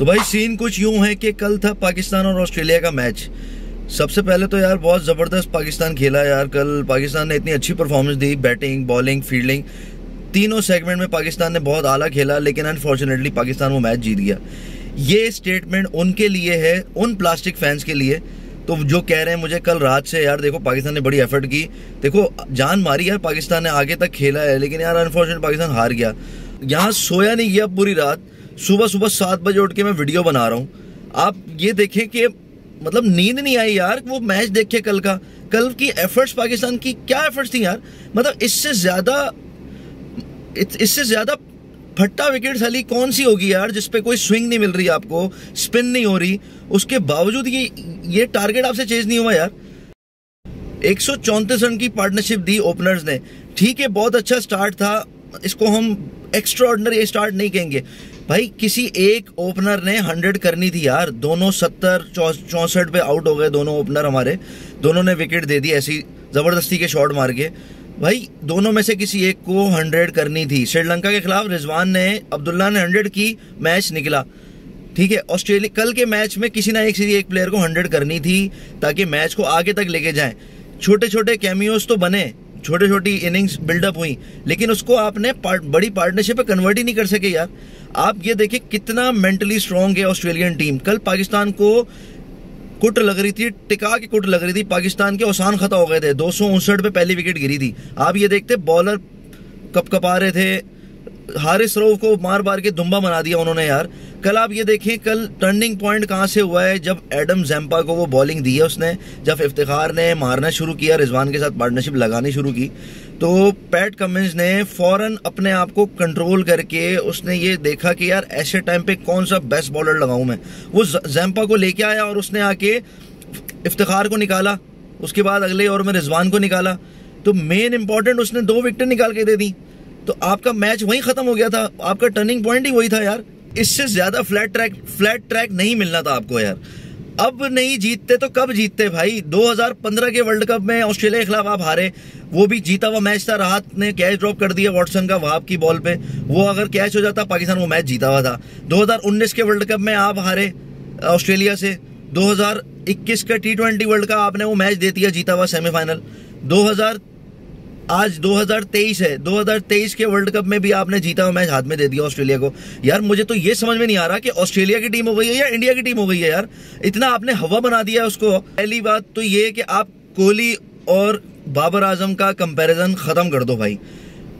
तो भाई सीन कुछ यूँ है कि कल था पाकिस्तान और ऑस्ट्रेलिया का मैच सबसे पहले तो यार बहुत ज़बरदस्त पाकिस्तान खेला यार कल। पाकिस्तान ने इतनी अच्छी परफॉर्मेंस दी बैटिंग बॉलिंग फील्डिंग तीनों सेगमेंट में पाकिस्तान ने बहुत आला खेला, लेकिन अनफॉर्चुनेटली पाकिस्तान वो मैच जीत गया। ये स्टेटमेंट उनके लिए है, उन प्लास्टिक फैंस के लिए। तो जो कह रहे हैं मुझे कल रात से, यार देखो पाकिस्तान ने बड़ी एफर्ट की। देखो, जान मारी यार पाकिस्तान ने आगे तक खेला है, लेकिन यार अनफॉर्चुनेट पाकिस्तान हार गया। यहाँ सोया नहीं गया पूरी रात। सुबह सुबह सात बजे उठ के मैं वीडियो बना रहा हूँ। आप ये देखें कि मतलब नींद नहीं आई यार, वो मैच देखे कल का। कल की एफर्ट्स पाकिस्तान की क्या एफर्ट्स थी यार? मतलब इससे ज़्यादा इससे ज़्यादा फट्टा विकेट साली कौन सी होगी यार जिसपे कोई स्विंग नहीं मिल रही आपको स्पिन नहीं हो रही। उसके बावजूद ये ये टारगेट आपसे चेज नहीं हुआ यार। एक रन की पार्टनरशिप दी ओपनर्स ने। ठीक है, बहुत अच्छा स्टार्ट था। इसको हम एक्स्ट्रा स्टार्ट नहीं कहेंगे। भाई किसी एक ओपनर ने हंड्रेड करनी थी यार। दोनों सत्तर चौसठ पे आउट हो गए दोनों ओपनर हमारे। दोनों ने विकेट दे दी ऐसी ज़बरदस्ती के शॉट मार के। भाई दोनों में से किसी एक को हंड्रेड करनी थी। श्रीलंका के खिलाफ रिजवान ने अब्दुल्ला ने हंड्रेड की मैच निकला। ठीक है ऑस्ट्रेलिया कल के मैच में किसी ना एक से एक प्लेयर को हंड्रेड करनी थी ताकि मैच को आगे तक लेके जाएँ। छोटे छोटे कैमियोज तो बने छोटे छोटी इनिंग्स बिल्डअप हुई लेकिन उसको आपने पार्ट, बड़ी पार्टनरशिप पे कन्वर्ट ही नहीं कर सके यार। आप ये देखिए कितना मेंटली स्ट्रांग है ऑस्ट्रेलियन टीम कल पाकिस्तान को कुट लग रही थी, टिका की कुट लग रही थी। पाकिस्तान के औसान खता हो गए थे। दो सौ उनसठ पे पहली विकेट गिरी थी। आप ये देखते बॉलर कप कपा रहे थे। हारिस रोव को मार मार के दुम्बा बना दिया उन्होंने यार। कल आप ये देखें, कल टर्निंग पॉइंट कहाँ से हुआ है? जब एडम जैम्पा को वो बॉलिंग दी है उसने, जब इफ्तार ने मारना शुरू किया, रिजवान के साथ पार्टनरशिप लगानी शुरू की। तो पैट कमिंस ने फ़ौरन अपने आप को कंट्रोल करके उसने ये देखा कि यार, ऐसे टाइम पे कौन सा बेस्ट बॉलर लगाऊँ मैं? वो जैम्पा को लेके आया और उसने आके इफ्तार को निकाला। उसके बाद अगले ओवर में रिजवान को निकाला। तो मेन इंपॉर्टेंट उसने दो विकेट निकाल के दे दी। तो आपका मैच वहीं खत्म हो गया था। आपका टर्निंग पॉइंट ही वही था यार। इससे ज़्यादा फ्लैट ट्रैक फ्लैट ट्रैक नहीं मिलना था आपको यार। अब नहीं जीतते तो कब जीतते भाई? 2015 के वर्ल्ड कप में ऑस्ट्रेलिया के खिलाफ आप हारे, वो भी जीता हुआ मैच था, राहत ने कैच ड्रॉप कर दिया वॉटसन का वहाब की बॉल पे। वो अगर कैच हो जाता, पाकिस्तान वो मैच जीता हुआ था। 2019 के वर्ल्ड कप में आप हारे, ऑस्ट्रेलिया से। 2021 का टी ट्वेंटी वर्ल्ड कप आपने वो मैच दे दिया, जीता हुआ सेमीफाइनल। 2000 आज 2023 है। 2023 के वर्ल्ड कप में भी आपने जीता हुआ मैच हाथ में दे दिया ऑस्ट्रेलिया को। यार, मुझे तो ये समझ में नहीं आ रहा कि ऑस्ट्रेलिया की टीम हो गई है या इंडिया की टीम हो गई है यार। इतना आपने हवा बना दिया उसको। पहली बात तो ये कि आप कोहली और बाबर आज़म का कंपैरिजन खत्म कर दो भाई।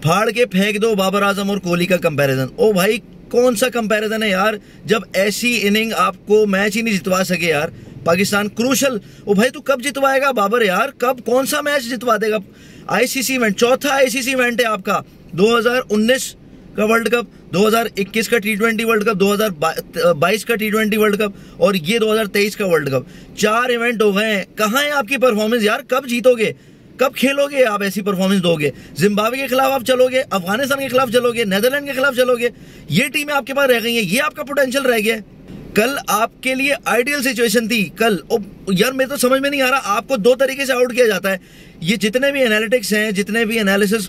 फाड़ के फेंक दो बाबर आज़म और कोहली का कंपैरिजन ओ भाई, कौन सा कंपैरिजन है यार? जब ऐसी इनिंग आपको मैच ही नहीं जितवा सके यार। पाकिस्तान क्रूशल ओ भाई, तू कब जितवाएगा बाबर यार? कब? कौन सा मैच जितवा देगा? आईसीसी इवेंट चौथा आईसीसी इवेंट है आपका 2019 का वर्ल्ड कप 2021 का टी ट्वेंटी वर्ल्ड कप 2022 का टी ट्वेंटी वर्ल्ड कप और ये 2023 का वर्ल्ड कप चार इवेंट हो गए हैं। कहाँ है आपकी परफॉर्मेंस यार? कब जीतोगे? कब खेलोगे आप ऐसी परफॉर्मेंस दोगे? जिम्बाब्वे के खिलाफ आप चलोगे अफ़गानिस्तान के खिलाफ चलोगे नेदरलैंड के खिलाफ चलोगे, ये टीमें आपके पास रह गई हैं, ये आपका पोटेंशियल रह गया कल आपके लिए आइडियल सिचुएशन थी। कल ओ, यार मेरे तो समझ में नहीं आ रहा आपको दो तरीके से आउट किया जाता है। ये जितने भी एनालिटिक्स हैं जितने भी एनालिसिस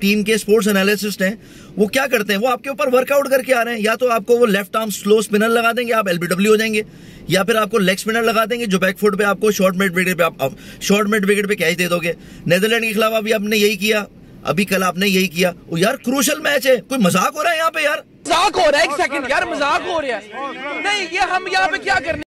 टीम के स्पोर्ट्स एनालिसिस्ट हैं वो क्या करते हैं? वो आपके ऊपर वर्कआउट करके आ रहे हैं। या तो आपको वो लेफ़्ट आर्म स्लो स्पिनर लगा देंगे आप एलबीडब्ल्यू हो जाएँगे या फिर आपको लेग स्पिनर लगा देंगे जो बैकफुट पे आपको शॉर्ट मिड विकेट पे आप शॉर्ट मिड विकेट पे कैच दे दोगे। नेदरलैंड के खिलाफ अभी आपने यही किया अभी कल आपने यही किया। यार क्रूशल मैच है। कोई मज़ाक हो रहा है यहाँ पे यार? मज़ाक हो रहा है एक सेकंड यार मज़ाक हो रहा है। नहीं ये हम यहाँ पे क्या करने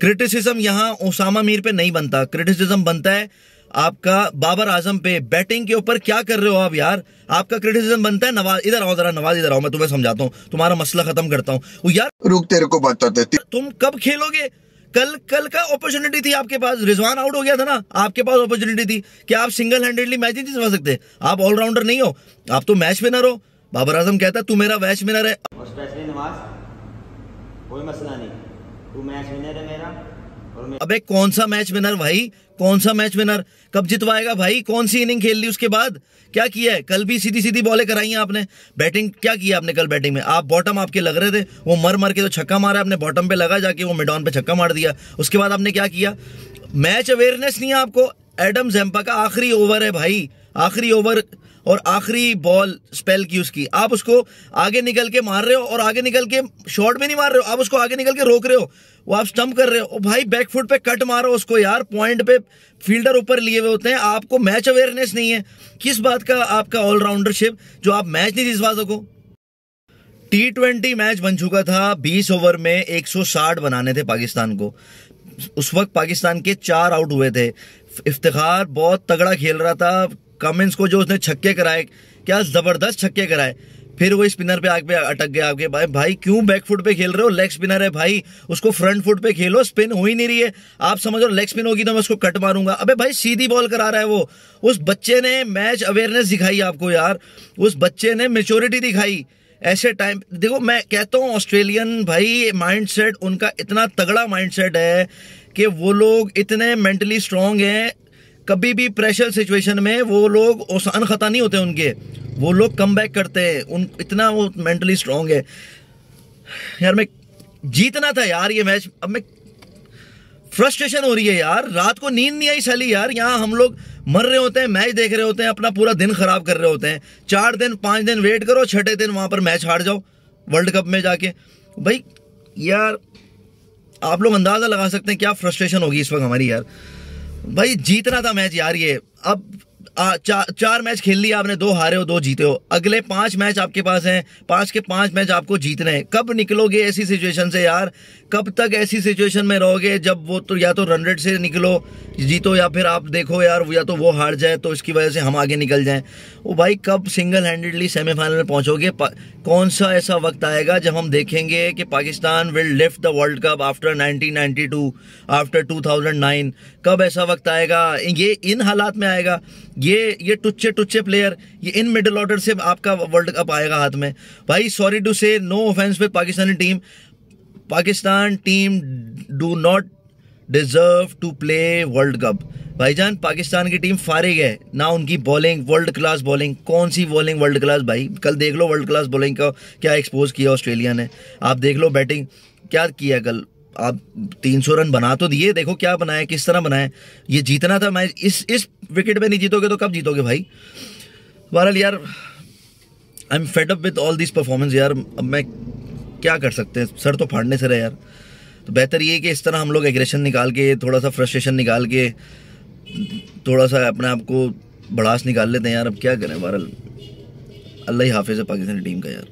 क्रिटिसिज्म यहाँ ओसामा मीर पे नहीं बनता। क्रिटिसिज्म बनता है आपका बाबर आज़म पे बैटिंग के ऊपर क्या कर रहे हो आप यार? आपका क्रिटिसिज्म बनता है नवाज़ इधर आओ जरा नवाज़ इधर आओ मैं तुम्हें समझाता हूँ। तुम्हारा मसला खत्म करता हूँ। यार रुक तेरे को बताते तुम कब खेलोगे? कल कल का अपॉर्चुनिटी थी आपके पास। रिजवान आउट हो गया था ना आपके पास अपॉर्चुनिटी थी। कि आप सिंगल हैंडेडली मैच नहीं जितवा सकते? आप ऑलराउंडर नहीं हो। आप तो मैच विनर हो। बाबर आज़म कहता तू मेरा मैच विनर है। नमाज़ कोई मसला नहीं। तू मैच विनर है मेरा अबे कौन सा मैच विनर भाई? कौन सा मैच विनर? कब जितवाएगा भाई? कौन सी इनिंग खेल ली उसके बाद? क्या किया है? कल भी सीधी सीधी बॉलें कराई हैं आपने। बैटिंग क्या किया आपने कल बैटिंग में? आप बॉटम आपके लग रहे थे वो मर मर के तो छक्का मारा आपने बॉटम पे लगा जाके वो मिडॉन पे छक्का मार दिया। उसके बाद आपने क्या किया? मैच अवेयरनेस नहीं है आपको? एडम जैम्पा का आखिरी ओवर है भाई। आखिरी ओवर और आखिरी बॉल स्पेल की उसकी। आप उसको आगे निकल के मार रहे हो और आगे निकल के शॉट भी नहीं मार रहे हो। आप उसको आगे निकल के रोक रहे हो। वो आप स्टंप कर रहे हो। भाई बैक फुट पे कट मारो उसको यार। पॉइंट पे फील्डर ऊपर लिए हुए होते हैं। आपको मैच अवेयरनेस नहीं है। किस बात का आपका ऑलराउंडरशिप जो आप मैच नहीं जितवा सको टी ट्वेंटी मैच बन चुका था। 20 ओवर में 160 बनाने थे पाकिस्तान को। उस वक्त पाकिस्तान के चार आउट हुए थे। इफ्तार बहुत तगड़ा खेल रहा था। कमिंस को जो उसने छक्के कराए, क्या ज़बरदस्त छक्के कराए। फिर वो स्पिनर पे आगे अटक गया आपके भाई भाई क्यों बैक फुट पे खेल रहे हो? लेग स्पिनर है भाई, उसको फ्रंट फुट पे खेलो स्पिन हो ही नहीं रही है। आप समझो लेग स्पिन होगी तो मैं उसको कट मारूँगा। अबे भाई, सीधी बॉल करा रहा है वो। उस बच्चे ने मैच अवेयरनेस दिखाई आपको यार। उस बच्चे ने मेच्योरिटी दिखाई। ऐसे टाइम देखो, मैं कहता हूँ ऑस्ट्रेलियन भाई माइंडसेट उनका इतना तगड़ा माइंडसेट है कि वो लोग इतने मेंटली स्ट्रांग हैं कभी भी प्रेशर सिचुएशन में वो लोग ओसान खता नहीं होते उनके। वो लोग कम बैक करते हैं। उन, इतना वो मेंटली स्ट्रांग है। यार मैं जीतना था यार ये मैच अब मैं फ्रस्ट्रेशन हो रही है यार। रात को नींद नहीं आई साली यार। यहाँ हम लोग मर रहे होते हैं मैच देख रहे होते हैं, अपना पूरा दिन खराब कर रहे होते हैं। चार दिन, पाँच दिन वेट करो, छठे दिन वहाँ पर मैच हार जाओ वर्ल्ड कप में जाके। भाई, यार, आप लोग अंदाज़ा लगा सकते हैं क्या फ्रस्ट्रेशन होगी इस वक्त हमारी यार। भाई जीतना था मैच यार ये। अब आ, चा, चार मैच खेल लिया आपने दो हारे हो दो जीते हो। अगले पाँच मैच आपके पास हैं पाँच के पाँच मैच आपको जीतने हैं। कब निकलोगे ऐसी सिचुएशन से यार? कब तक ऐसी सिचुएशन में रहोगे जब वो तो या तो रन रेट से निकलो जीतो या फिर आप देखो यार या तो वो हार जाए तो इसकी वजह से हम आगे निकल जाएँ। वो भाई कब सिंगल हैंडेडली सेमीफाइनल में पहुंचोगे? कौन सा ऐसा वक्त आएगा जब हम देखेंगे कि Pakistan will lift the world cup after 1992 after 2009 कब ऐसा वक्त आएगा? ये इन हालात में आएगा ये ये टुच्चे टुच्चे प्लेयर ये इन मिडिल ऑर्डर से आपका वर्ल्ड कप आएगा हाथ में। भाई sorry to say no offence with Pakistani team Pakistan team do not deserve to play world cup भाईजान, पाकिस्तान की टीम फारिग है ना उनकी बॉलिंग वर्ल्ड क्लास बॉलिंग कौन सी बॉलिंग वर्ल्ड क्लास भाई, कल देख लो वर्ल्ड क्लास बॉलिंग का क्या एक्सपोज किया ऑस्ट्रेलिया ने। आप देख लो बैटिंग क्या किया कल? आप तीन सौ रन बना तो दिए, देखो क्या बनाए किस तरह बनाए ये जीतना था मैच इस इस विकेट पे नहीं जीतोगे तो कब जीतोगे भाई? बहरहाल यार I am fed up with all this performance यार, अब मैं क्या कर सकते हैं? सर तो फाड़ने से रहे यार। तो बेहतर ये कि इस तरह हम लोग एग्रेशन निकाल के, थोड़ा सा फ्रस्ट्रेशन निकाल के, थोड़ा सा अपने आप को भड़ास निकाल लेते हैं यार। अब क्या करें? बहरहाल, अल्लाह ही हाफिज़ है पाकिस्तानी टीम का यार।